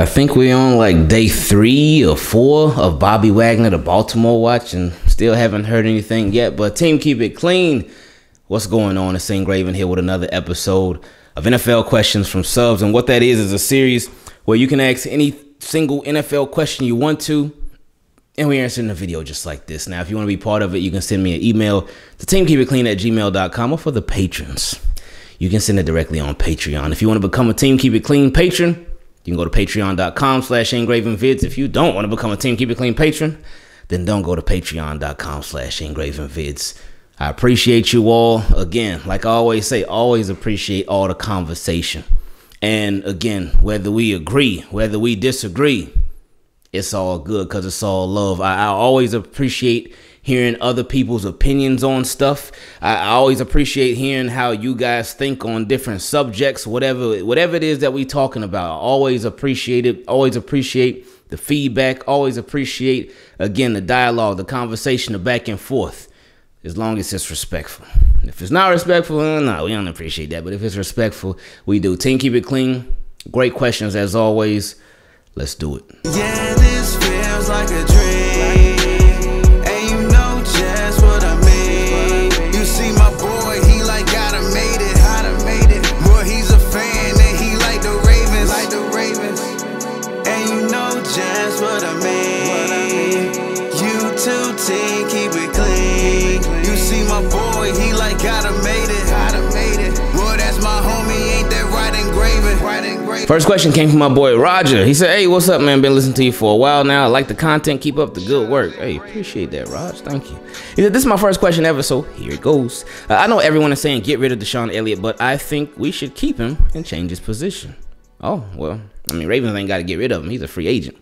I think we're on like day three or four of Bobby Wagner, the Baltimore watch, and still haven't heard anything yet. But team, keep it clean. What's going on? It's Ingraven here with another episode of NFL questions from subs, and what that is is a series where you can ask any single NFL question you want to, and we answer in a video just like this. Now, if you want to be part of it, you can send me an email to teamkeepitclean at gmail.com or for the patrons. You can send it directly on Patreon. If you want to become a Team Keep It Clean patron, you can go to patreon.com slash ingravenvids. If you don't want to become a Team Keep It Clean patron, then don't go to patreon.com slash ingravenvids. I appreciate you all. Again, like I always say, always appreciate all the conversation. And again, whether we agree, whether we disagree, it's all good because it's all love. I, I, always appreciate hearing other people's opinions on stuff. I, I, always appreciate hearing how you guys think on different subjects, whatever whatever it is that we're talking about. I always appreciate it. Always appreciate the feedback. Always appreciate again the dialogue, the conversation, the back and forth. As long as it's respectful. If it's not respectful, uh, no, we don't appreciate that. But if it's respectful, we do. Team, keep it clean. Great questions as always. Let's do it. Yeah, First question came from my boy Roger. He said, Hey, what's up, man? Been listening to you for a while now. I like the content. Keep up the good work. Hey, appreciate that, Raj. Thank you. He said, This is my first question ever, so here it goes. Uh, I know everyone is saying get rid of DeShon Elliott, but I think we should keep him and change his position. Oh, well, I mean, Ravens ain't got to get rid of him. He's a free agent.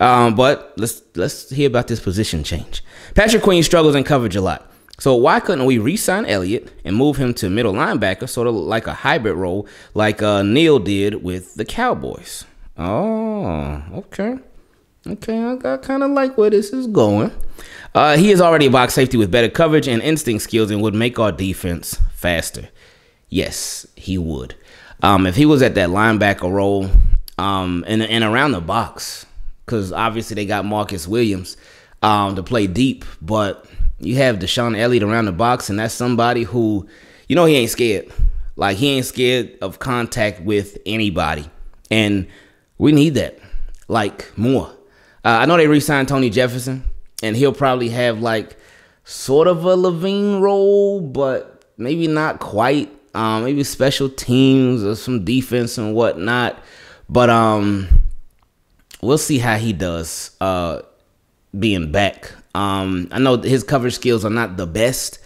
Um, but let's let's hear about this position change. Patrick Queen struggles in coverage a lot. So why couldn't we re-sign Elliott and move him to middle linebacker, sort of like a hybrid role, like uh, Neal did with the Cowboys? Oh, okay, okay. I, I kind of like where this is going. Uh, he is already a box safety with better coverage and instinct skills, and would make our defense faster. Yes, he would. Um, if he was at that linebacker role, um, and and around the box, because obviously they got Marcus Williams um, to play deep, but you have DeShon Elliott around the box, and that's somebody who, you know, he ain't scared. Like he ain't scared of contact with anybody, and we need that, like more. Uh, I know they re-signed Tony Jefferson, and he'll probably have like sort of a Levine role, but maybe not quite. Um, maybe special teams or some defense and whatnot. But um, we'll see how he does uh, being back um, I know his coverage skills are not the best.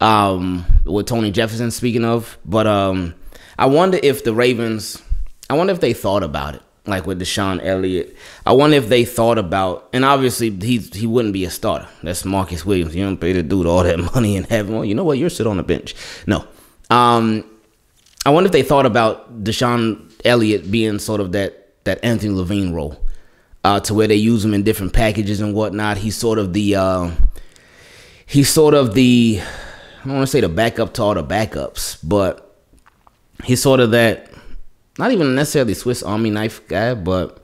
Um, with Tony Jefferson speaking of, but um, I wonder if the Ravens, I wonder if they thought about it, like with DeShon Elliott. I wonder if they thought about, and obviously he he wouldn't be a starter. That's Marcus Williams. You don't pay the dude all that money and have him. You know what? You're sit on the bench. No. Um, I wonder if they thought about DeShon Elliott being sort of that that Anthony Levine role uh, to where they use him in different packages and whatnot. He's sort of the uh, he's sort of the I don't want to say the backup to all the backups, but he's sort of that not even necessarily Swiss Army knife guy, but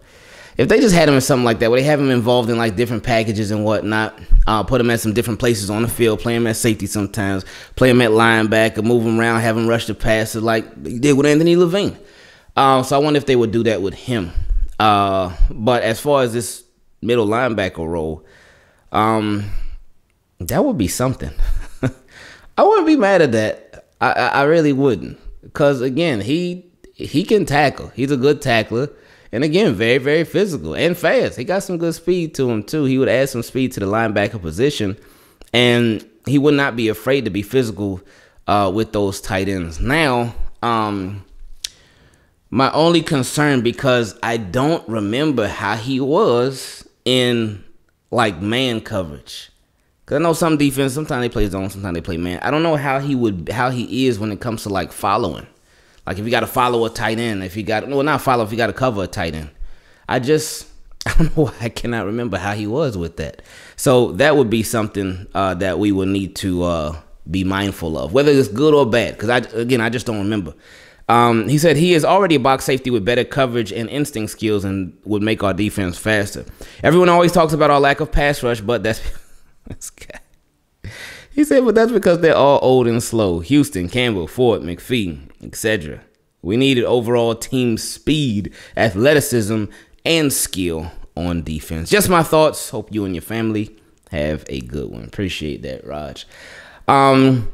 if they just had him in something like that, where they have him involved in like different packages and whatnot, uh, put him at some different places on the field, play him at safety sometimes, play him at linebacker, move him around, have him rush the passer like they did with Anthony Levine. Uh, so I wonder if they would do that with him. Uh, but as far as this middle linebacker role, um, that would be something. I wouldn't be mad at that. I, I, really wouldn't, because again, he he can tackle. He's a good tackler, and again, very very physical and fast. He got some good speed to him too. He would add some speed to the linebacker position, and he would not be afraid to be physical uh, with those tight ends. Now, um, my only concern because I don't remember how he was in like man coverage. Cause I know some defense, sometimes they play zone, sometimes they play man. I don't know how he would how he is when it comes to like following. Like if you got to follow a tight end, if you got no, not follow, if you got to cover a tight end. I just I don't know why I cannot remember how he was with that. So that would be something uh, that we would need to uh, be mindful of, whether it's good or bad. Because I again I just don't remember. Um, he said he is already a box safety with better coverage and instinct skills and would make our defense faster. Everyone always talks about our lack of pass rush, but that's. He said, but that's because they're all old and slow. Houston, Campbell, Ford, McPhee, etc. We needed overall team speed, athleticism, and skill on defense. Just my thoughts. Hope you and your family have a good one. Appreciate that, Raj. Um,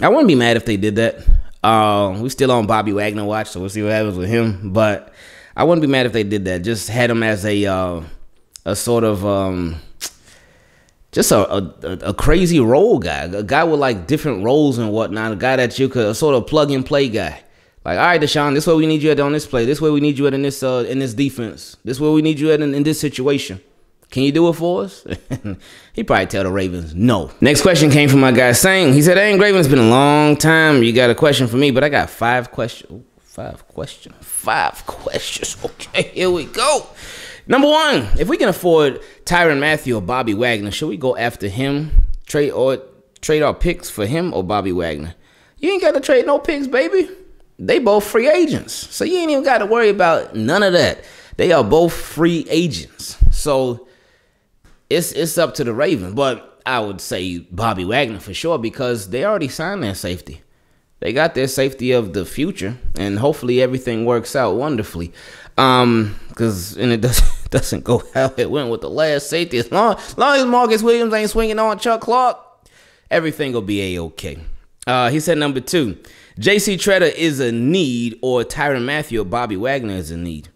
I wouldn't be mad if they did that. Uh, we still on Bobby Wagner watch, so we'll see what happens with him. But I wouldn't be mad if they did that. Just had him as a uh, a sort of um, just a, a, a crazy role guy, a guy with like different roles and whatnot, a guy that you could a sort of plug and play guy. Like, all right, DeShon, this way we need you at on this play. This way we need you at in this uh, in this defense. This way we need you at in, in this situation. Can you do it for us? he probably tell the Ravens no. Next question came from my guy saying, he said, Hey, Graven, it's been a long time. You got a question for me, but I got five questions. Five questions. Five questions. Okay, here we go. Number one, if we can afford Tyrann Mathieu or Bobby Wagner, should we go after him? Trade or trade our picks for him or Bobby Wagner? You ain't got to trade no picks, baby. They both free agents. So you ain't even got to worry about none of that. They are both free agents. So it's it's up to the Ravens. But I would say Bobby Wagner for sure because they already signed their safety. They got their safety of the future, and hopefully everything works out wonderfully. Um, because and it doesn't doesn't go how it went with the last safety. As long, as long as Marcus Williams ain't swinging on Chuck Clark, everything will be a okay. Uh, he said number two, J.C. Tretter is a need, or Tyrann Mathieu or Bobby Wagner is a need.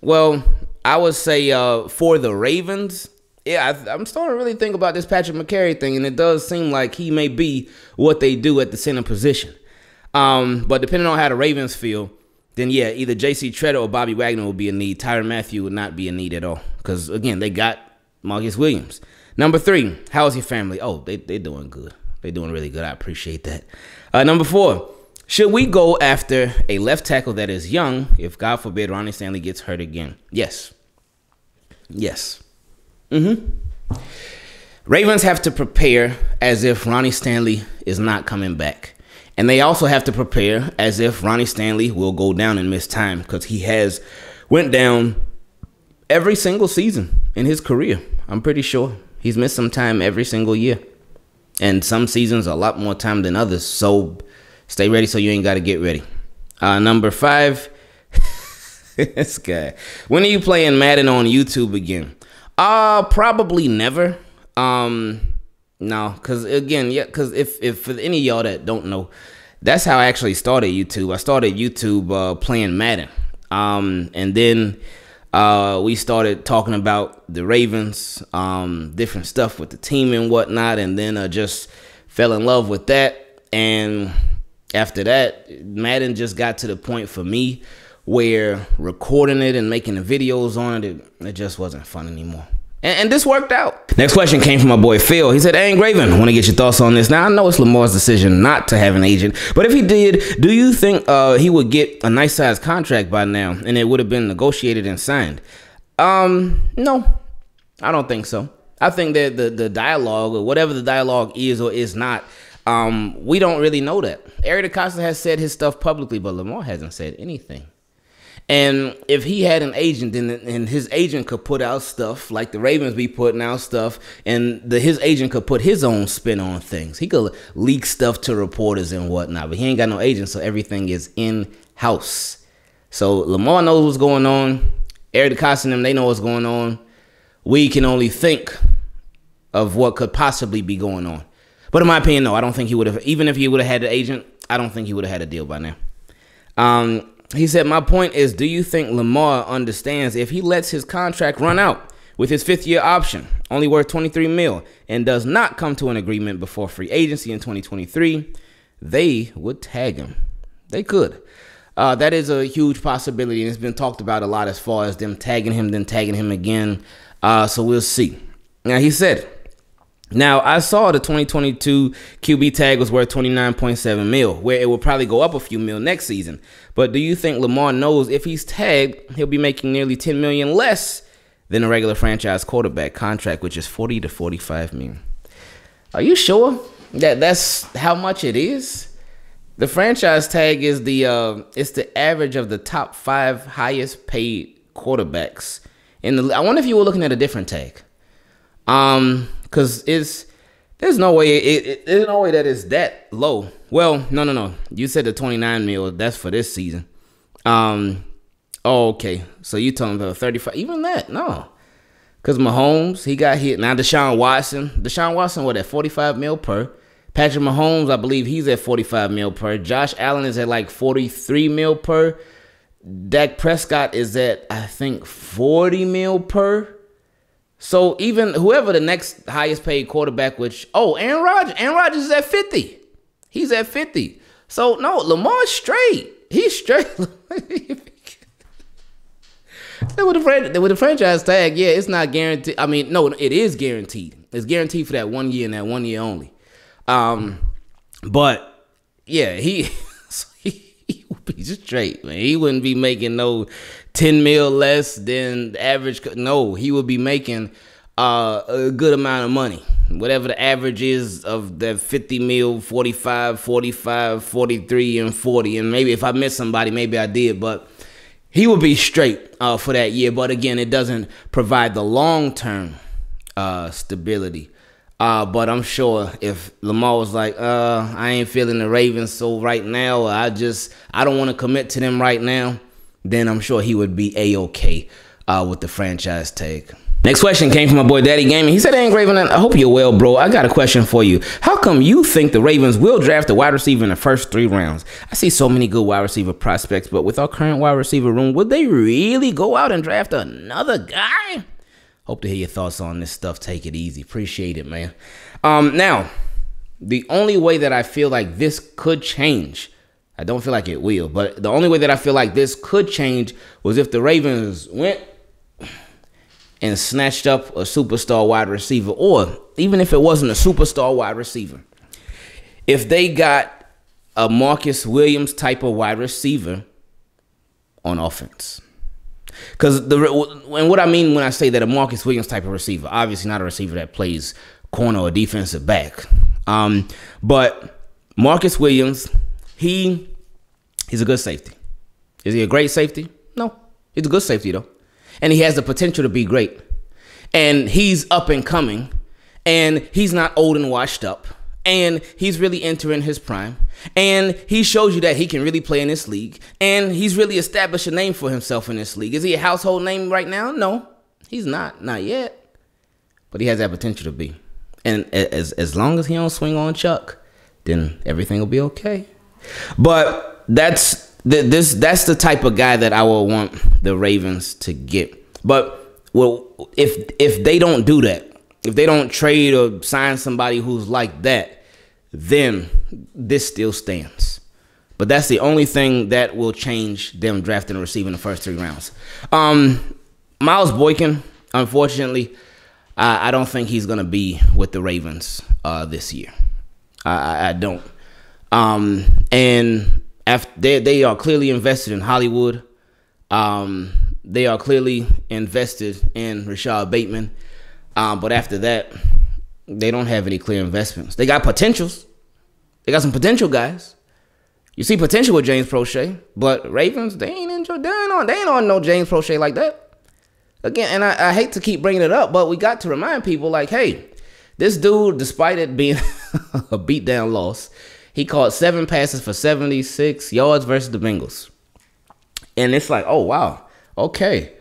Well, I would say uh, for the Ravens, yeah, I, am starting to really think about this Patrick Mekari thing, and it does seem like he may be what they do at the center position. Um, but depending on how the Ravens feel, then yeah, either J.C. Tretter or Bobby Wagner will be a need. Tyrann Mathieu would not be a need at all because again, they got Marcus Williams. Number three, how's your family? Oh, they they doing good. They doing really good. I appreciate that. Uh, number four, should we go after a left tackle that is young if God forbid Ronnie Stanley gets hurt again? Yes. Yes. Mm-hmm. Ravens have to prepare as if Ronnie Stanley is not coming back. And they also have to prepare as if Ronnie Stanley will go down and miss time because he has went down every single season in his career. I'm pretty sure he's missed some time every single year. And some seasons a lot more time than others. So stay ready so you ain't got to get ready. Uh, number five, this guy. When are you playing Madden on YouTube again? Uh, probably never. Um, no, because again, yeah, because if if for any y'all that don't know, that's how I actually started YouTube. I started YouTube uh, playing Madden, um, and then uh, we started talking about the Ravens, um, different stuff with the team and whatnot, and then uh, just fell in love with that. And after that, Madden just got to the point for me where recording it and making the videos on it, it, it just wasn't fun anymore. And, and, this worked out. Next question came from my boy Phil. He said, Hey, Graven, want to get your thoughts on this. Now, I know it's Lamar's decision not to have an agent, but if he did, do you think uh, he would get a nice sized contract by now and it would have been negotiated and signed? Um, no, I don't think so. I think that the, the dialogue or whatever the dialogue is or is not, um, we don't really know that. Eric DeCosta has said his stuff publicly, but Lamar hasn't said anything. And if he had an agent, then and his agent could put out stuff like the Ravens be putting out stuff, and the, his agent could put his own spin on things. He could leak stuff to reporters and whatnot, but he ain't got no agent, so everything is in house. So Lamar knows what's going on. Eric DeCosta and them, they know what's going on. We can only think of what could possibly be going on. But in my opinion, no, I don't think he would have. Even if he would have had an agent, I don't think he would have had a deal by now. Um, he said, My point is, do you think Lamar understands if he lets his contract run out with his fifth year option, only worth 23 mil, and does not come to an agreement before free agency in 2023, they would tag him? They could. Uh, that is a huge possibility, and it's been talked about a lot as far as them tagging him, then tagging him again. Uh, so we'll see. Now, he said, now, I saw the 2022 QB tag was worth 29.7 mil, where it will probably go up a few mil next season. But do you think Lamar knows if he's tagged, he'll be making nearly 10 million less than a regular franchise quarterback contract, which is 40 to 45 million? Are you sure that that's how much it is? The franchise tag is the uh, it's the average of the top five highest paid quarterbacks. The, I wonder if you were looking at a different tag. Um, cause it's there's no way it, it, there's no way that it's that low. Well, no, no, no. You said the 29 mil. That's for this season. Um, oh, okay. So you talking about 35? Even that? No. Cause Mahomes, he got hit. Now Deshaun Watson, Deshaun Watson, what at 45 mil per? Patrick Mahomes, I believe he's at 45 mil per. Josh Allen is at like 43 mil per. Dak Prescott is at I think 40 mil per. So even whoever the next highest paid quarterback, which oh Aaron Rodgers, Aaron Rodgers is at 50. He's at 50. So no, Lamar's straight. He's straight. with the, with the franchise tag, yeah, it's not guaranteed. I mean, no, it is guaranteed. It's guaranteed for that one year and that one year only. Um, but yeah, he be straight, man. He wouldn't be making no ten mil less than the average. No, he would be making uh, a good amount of money. Whatever the average is of the 50 mil, 45, 45, 43, and 40. And maybe if I missed somebody, maybe I did, but he would be straight uh, for that year. But again, it doesn't provide the long term uh, stability uh, but I'm sure if Lamar was like, uh, I ain't feeling the Ravens so right now, I just I don't want to commit to them right now, then I'm sure he would be a okay uh, with the franchise tag. Next question came from my boy Daddy Gaming. He said, Hey, Raven, I hope you're well, bro. I got a question for you. How come you think the Ravens will draft a wide receiver in the first three rounds? I see so many good wide receiver prospects, but with our current wide receiver room, would they really go out and draft another guy? Hope to hear your thoughts on this stuff. Take it easy. Appreciate it, man. Um, now, the only way that I feel like this could change, I don't feel like it will, but the only way that I feel like this could change was if the Ravens went and snatched up a superstar wide receiver, or even if it wasn't a superstar wide receiver, if they got a Marcus Williams type of wide receiver on offense. Because the and what I mean when I say that a Marcus Williams type of receiver, obviously not a receiver that plays corner or defensive back, um, but Marcus Williams, he he's a good safety. Is he a great safety? No, he's a good safety though, and he has the potential to be great. And he's up and coming, and he's not old and washed up and he's really entering his prime. And he shows you that he can really play in this league. And he's really established a name for himself in this league. Is he a household name right now? No, he's not. Not yet. But he has that potential to be. And as, as long as he don't swing on Chuck, then everything will be okay. But that's the, this that's the type of guy that I will want the Ravens to get. But well, if if they don't do that, if they don't trade or sign somebody who's like that, then this still stands. But that's the only thing that will change them drafting and receiving the first three rounds. Um, Miles Boykin, unfortunately, I, I don't think he's going to be with the Ravens uh, this year. I, I don't. Um, and after they, they are clearly invested in Hollywood. Um, they are clearly invested in Rashod Bateman. Um, but after that, they don't have any clear investments. They got potentials. They got some potential guys. You see potential with James Proche, but Ravens, they ain't enjoy, they ain't on, they ain't on no James Proche like that. Again, and I, I hate to keep bringing it up, but we got to remind people like, hey, this dude, despite it being a beatdown loss, he caught seven passes for 76 yards versus the Bengals. And it's like, oh wow, okay.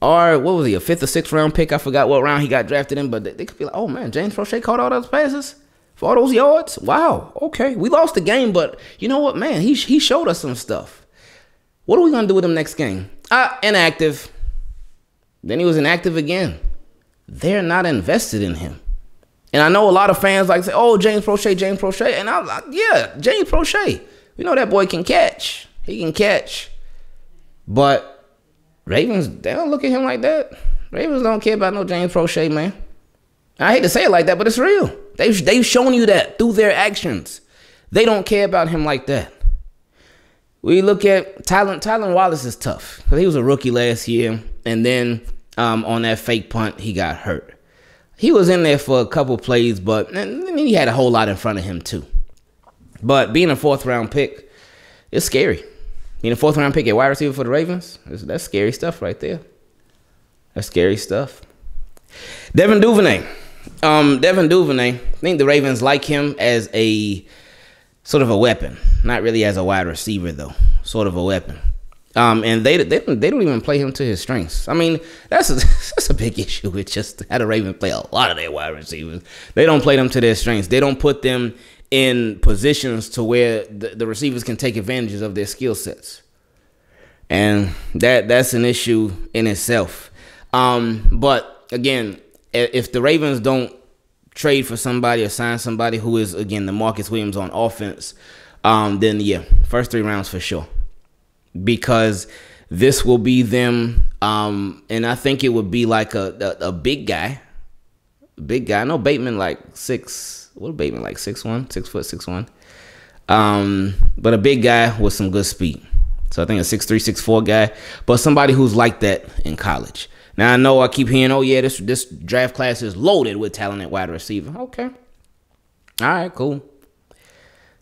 Or what was he, a fifth or sixth round pick? I forgot what round he got drafted in, but they, they could be like, oh man, James Proche caught all those passes for all those yards. Wow, okay, we lost the game, but you know what, man, he he showed us some stuff. What are we gonna do with him next game? Ah, inactive. Then he was inactive again. They're not invested in him. And I know a lot of fans like say, "Oh, James Proche, James Proche," and I'm like, "Yeah, James Proche. We know that boy can catch. He can catch." But Ravens, they don't look at him like that. Ravens don't care about no James Proche, man. I hate to say it like that, but it's real. They've, they've shown you that through their actions. They don't care about him like that. We look at Tylan. Tylan Wallace is tough he was a rookie last year, and then um, on that fake punt, he got hurt. He was in there for a couple plays, but he had a whole lot in front of him too. But being a fourth round pick, it's scary. Being a fourth round pick at wide receiver for the Ravens, that's scary stuff right there. That's scary stuff. Devin Duvernay. Um, Devin Duvernay, I think the Ravens like him as a sort of a weapon, not really as a wide receiver though, sort of a weapon. Um, and they, they they don't even play him to his strengths. I mean, that's a, that's a big issue with just how the Ravens play a lot of their wide receivers. They don't play them to their strengths. They don't put them in positions to where the, the receivers can take advantages of their skill sets, and that that's an issue in itself. Um, but again, if the Ravens don't trade for somebody or sign somebody who is again the Marcus Williams on offense, um, then yeah, first three rounds for sure, because this will be them. Um, and I think it would be like a, a, a big guy, big guy. I know Bateman like six. What baby, like six one, six foot six one. Um, but a big guy with some good speed. So I think a six three, six four guy, but somebody who's like that in college. Now I know I keep hearing, oh yeah, this this draft class is loaded with talented wide receiver. Okay. All right, cool.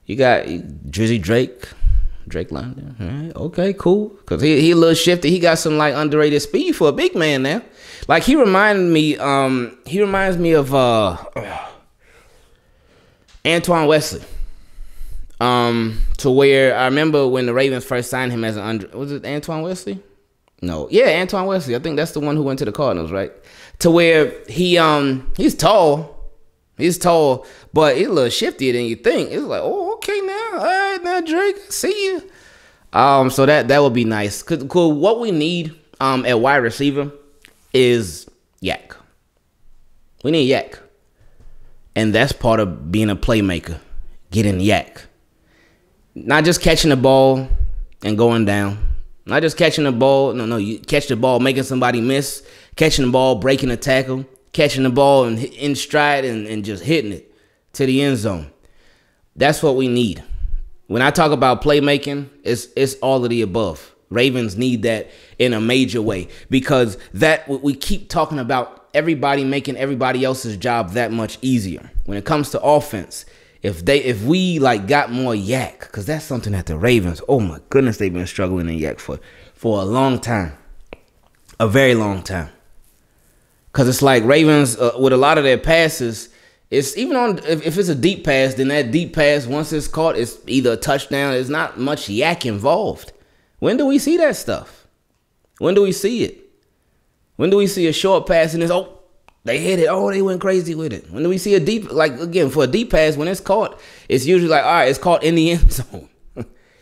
You got Drizzy Drake, Drake London. Okay, cool. Cause he he a little shifty. He got some like underrated speed for a big man now. Like he reminded me, um, he reminds me of uh Antoine Wesley. Um, to where I remember when the Ravens first signed him as an under was it Antoine Wesley? No, yeah, Antoine Wesley. I think that's the one who went to the Cardinals, right? To where he um he's tall, he's tall, but he's a little shiftier than you think. It's like, oh, okay, now, all right, now Drake, see you. Um, so that that would be nice. Cause, cause what we need um at wide receiver is YAC. We need YAC, and that's part of being a playmaker, getting YAC, not just catching the ball and going down not just catching the ball. No, no, you catch the ball, making somebody miss, catching the ball, breaking a tackle, catching the ball and in stride and, and just hitting it to the end zone. That's what we need. When I talk about playmaking, it's it's all of the above. Ravens need that in a major way because that we keep talking about everybody making everybody else's job that much easier. When it comes to offense, if they if we like got more YAC, because that's something that the Ravens, oh my goodness, they've been struggling in YAC for for a long time, a very long time. Cause it's like Ravens uh, with a lot of their passes. It's even on if, if, it's a deep pass, then that deep pass once it's caught, it's either a touchdown. There's not much YAC involved. When do we see that stuff? When do we see it? When do we see a short pass and it's oh they hit it. Oh, they went crazy with it. When do we see a deep, like again, for a deep pass, when it's caught, it's usually like, all right, it's caught in the end zone.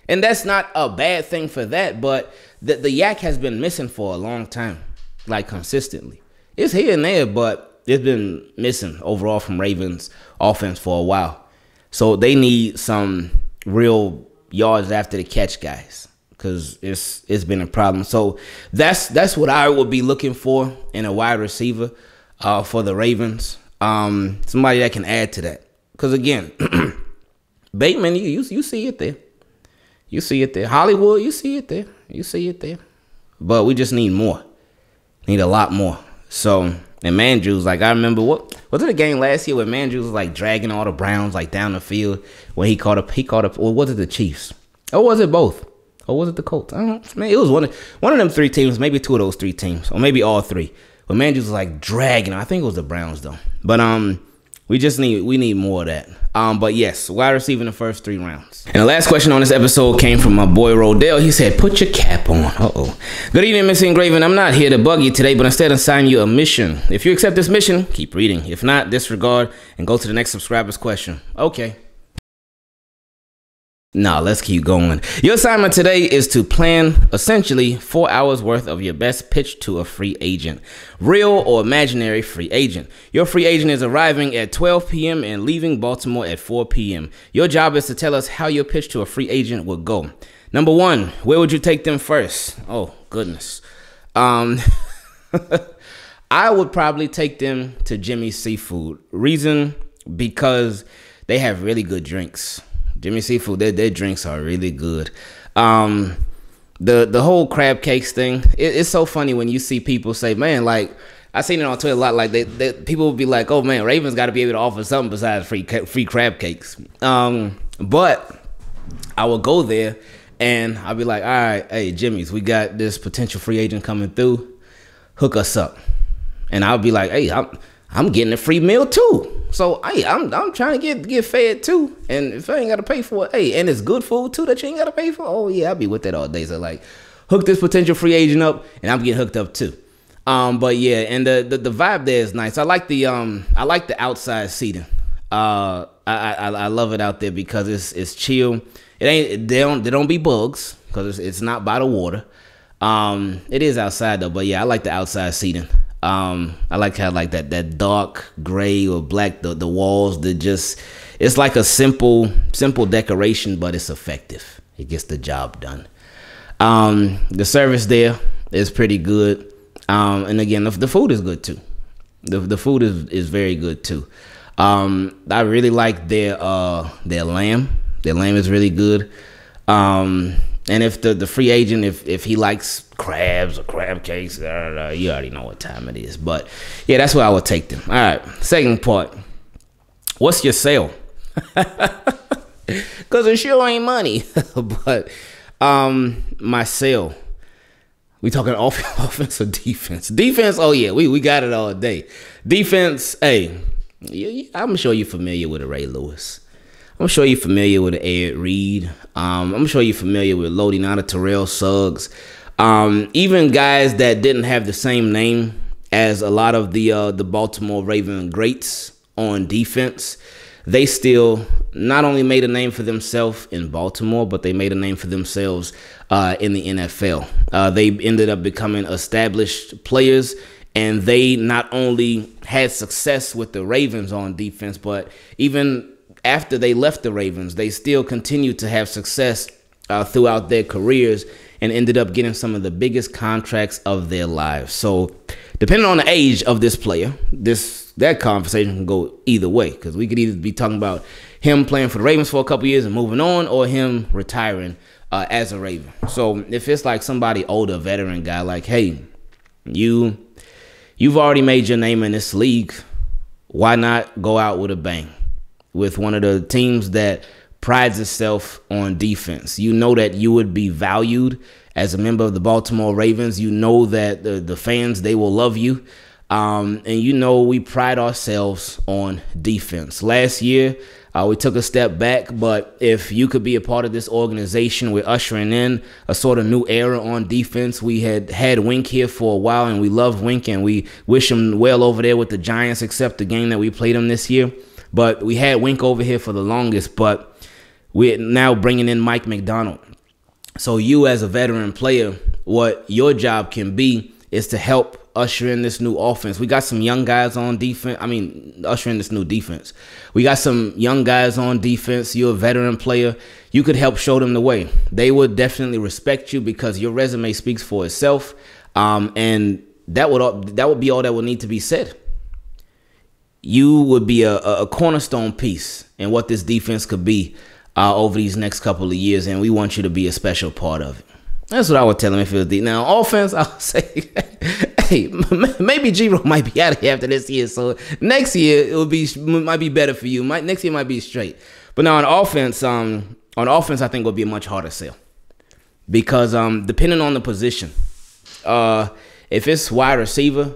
and that's not a bad thing for that, but the, the YAC has been missing for a long time, like consistently. It's here and there, but it's been missing overall from Ravens offense for a while. So they need some real yards after the catch guys because it's it's been a problem. So that's that's what I would be looking for in a wide receiver uh, for the Ravens. Um, somebody that can add to that. Because again, Bateman, you, you you see it there. You see it there. Hollywood, you see it there. You see it there. But we just need more. Need a lot more. So and Mandrews, like I remember what was it a game last year where Mandrews was like dragging all the Browns like down the field when he caught up he caught up or was it the Chiefs? Or was it both? Or was it the Colts? I don't know. Man, it was one of one of them three teams, maybe two of those three teams, or maybe all three. But man just like dragging. I think it was the Browns though. But um, we just need we need more of that. Um, but yes, wide receiver in the first three rounds. And the last question on this episode came from my boy Rodell. He said, "Put your cap on." Uh oh. Good evening, Miss Ingraven. I'm not here to bug you today, but instead assign you a mission. If you accept this mission, keep reading. If not, disregard and go to the next subscriber's question. Okay. Now let's keep going. Your assignment today is to plan essentially four hours worth of your best pitch to a free agent, real or imaginary free agent. Your free agent is arriving at 12 p.m. and leaving Baltimore at 4 p.m. Your job is to tell us how your pitch to a free agent will go. Number one, where would you take them first? Oh, goodness. Um, I would probably take them to Jimmy's Seafood. Reason because they have really good drinks. Jimmy Seafood, their, their drinks are really good. Um, the the whole crab cakes thing, it, it's so funny when you see people say, man, like I seen it on Twitter a lot. Like they, they people will be like, "Oh man, Ravens got to be able to offer something besides free free crab cakes." Um, But I will go there and I'll be like, all right, hey, Jimmy's, we got this potential free agent coming through. Hook us up. And I'll be like, hey, I'm I'm getting a free meal too. So hey, I'm I'm trying to get get fed too. And if I ain't gotta pay for it, hey, and it's good food too that you ain't gotta pay for, oh yeah, I'll be with that all day. So like hook this potential free agent up and I'm getting hooked up too. Um, but yeah, and the, the, the vibe there is nice. I like the um I like the outside seating. Uh I, I I love it out there because it's it's chill. It ain't they don't they don't be bugs because it's, it's not by the water. Um, it is outside though, but yeah, I like the outside seating. Um, I like how like that that dark gray or black the the walls that just it's like a simple simple decoration, but it's effective. It gets the job done. Um, the service there is pretty good. Um, and again, the, the food is good too. The the food is is very good too. Um, I really like their uh their lamb. Their lamb is really good. Um, and if the, the free agent, if, if he likes crabs or crab cakes, you already know what time it is. But yeah, that's where I would take them. All right, second part. What's your sale? Because it sure ain't money. but um, my sale. We talking off- offense or defense? Defense, oh yeah, we, we got it all day. Defense, hey, I'm sure you're familiar with a Ray Lewis. I'm sure you're familiar with Ed Reed. Um, I'm sure you're familiar with out of Terrell Suggs. Um, even guys that didn't have the same name as a lot of the uh, the Baltimore Raven greats on defense, they still not only made a name for themselves in Baltimore, but they made a name for themselves uh, in the NFL. Uh, they ended up becoming established players and they not only had success with the Ravens on defense, but even after they left the Ravens, they still continued to have success uh, throughout their careers and ended up getting some of the biggest contracts of their lives. So, depending on the age of this player, this that conversation can go either way because we could either be talking about him playing for the Ravens for a couple years and moving on, or him retiring uh, as a Raven. So, if it's like somebody older, veteran guy, like, hey, you you've already made your name in this league, why not go out with a bang? With one of the teams that prides itself on defense. You know that you would be valued as a member of the Baltimore Ravens. You know that the, the fans, they will love you. Um, and you know we pride ourselves on defense. Last year, uh, we took a step back, but if you could be a part of this organization, we're ushering in a sort of new era on defense. We had had Wink here for a while, and we love Wink, and we wish him well over there with the Giants, except the game that we played him this year. But we had Wink over here for the longest, but we're now bringing in Mike Macdonald. So you as a veteran player, what your job can be is to help usher in this new offense. We got some young guys on defense. I mean, usher in this new defense. We got some young guys on defense. You're a veteran player. You could help show them the way. They would definitely respect you because your resume speaks for itself. Um, and that would that would be all that would need to be said you would be a, a cornerstone piece in what this defense could be uh, over these next couple of years, and we want you to be a special part of it. That's what I would tell him if it was deep. Now, offense, I'll say, hey, maybe G-Ro might be out of here after this year. So next year it will be might be better for you. Might next year might be straight. But now on offense, um, on offense, I think will be a much harder sell because um, depending on the position, uh, if it's wide receiver,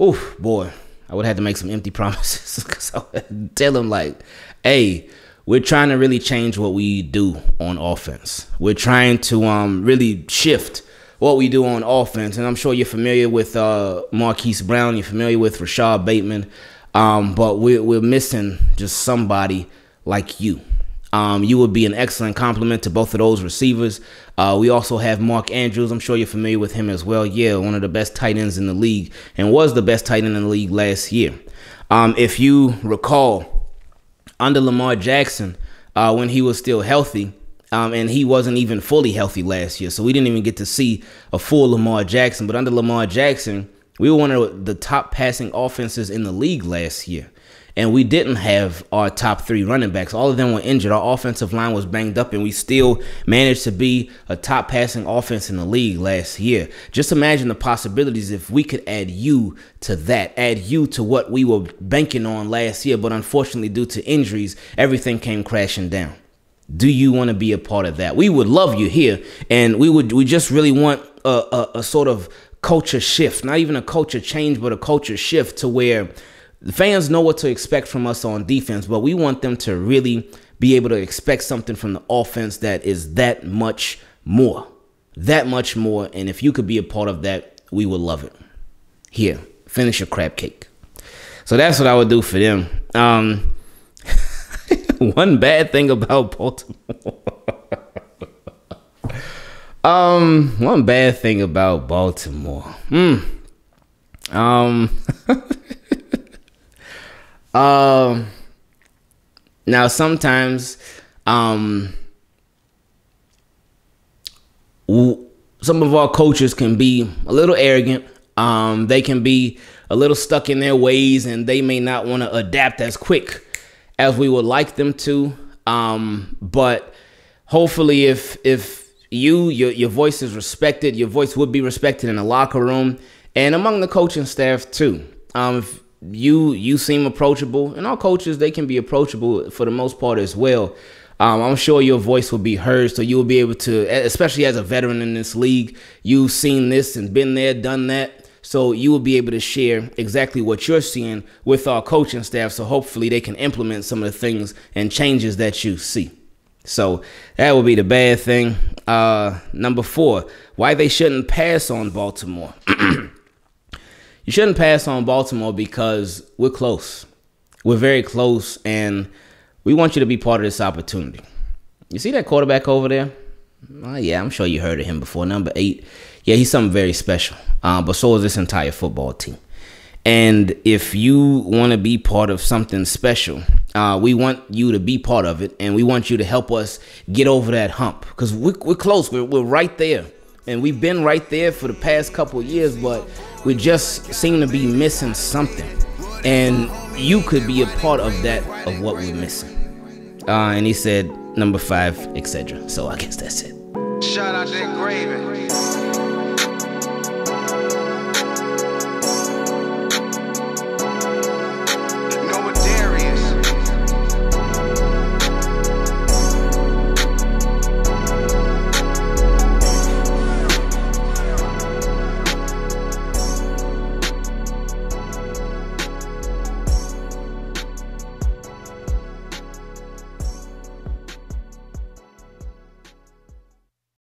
oof, boy, I would have to make some empty promises because I would tell them like, "Hey, we're trying to really change what we do on offense. We're trying to um really shift." what we do on offense. And I'm sure you're familiar with uh, Marquise Brown, you're familiar with Rashod Bateman, um, but we're, we're missing just somebody like you. Um, you would be an excellent complement to both of those receivers. Uh, we also have Mark Andrews. I'm sure you're familiar with him as well. Yeah, one of the best tight ends in the league and was the best tight end in the league last year. Um, if you recall, under Lamar Jackson, uh, when he was still healthy, um, and he wasn't even fully healthy last year, so we didn't even get to see a full Lamar Jackson. But under Lamar Jackson, we were one of the top passing offenses in the league last year and we didn't have our top three running backs. All of them were injured. Our offensive line was banged up, and we still managed to be a top passing offense in the league last year. Just imagine the possibilities if we could add you to that, add you to what we were banking on last year. But unfortunately, due to injuries, everything came crashing down. do you want to be a part of that? We would love you here, and we would we just really want a, a, a sort of culture shift, not even a culture change, but a culture shift to where the fans know what to expect from us on defense, but we want them to really be able to expect something from the offense that is that much more, that much more. And if you could be a part of that, we would love it. Here, finish your crab cake. So that's what I would do for them. Um, one bad thing about Baltimore. um, one bad thing about Baltimore. Hmm. Um. um. Now sometimes, um, some of our coaches can be a little arrogant. Um, they can be a little stuck in their ways, and they may not want to adapt as quick as we would like them to. Um, but hopefully, if if you your your voice is respected, your voice would be respected in the locker room and among the coaching staff too. Um, if you you seem approachable, and all coaches they can be approachable for the most part as well. Um, I'm sure your voice will be heard, so you'll be able to, especially as a veteran in this league, you've seen this and been there, done that. So you will be able to share exactly what you're seeing with our coaching staff. So hopefully they can implement some of the things and changes that you see. So that would be the bad thing. Uh, number four, why they shouldn't pass on Baltimore. you shouldn't pass on Baltimore because we're close. We're very close, and we want you to be part of this opportunity. You see that quarterback over there? Oh, yeah, I'm sure you heard of him before. Number eight. Yeah, he's something very special. Uh, but so is this entire football team. And if you want to be part of something special, uh, we want you to be part of it, and we want you to help us get over that hump because we're, we're close. We're, we're right there, and we've been right there for the past couple years, but we just seem to be missing something. And you could be a part of that of what we're missing. Uh, and he said number five, etc. So I guess that's it. Shout out to.